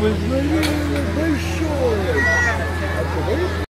Позвони большой.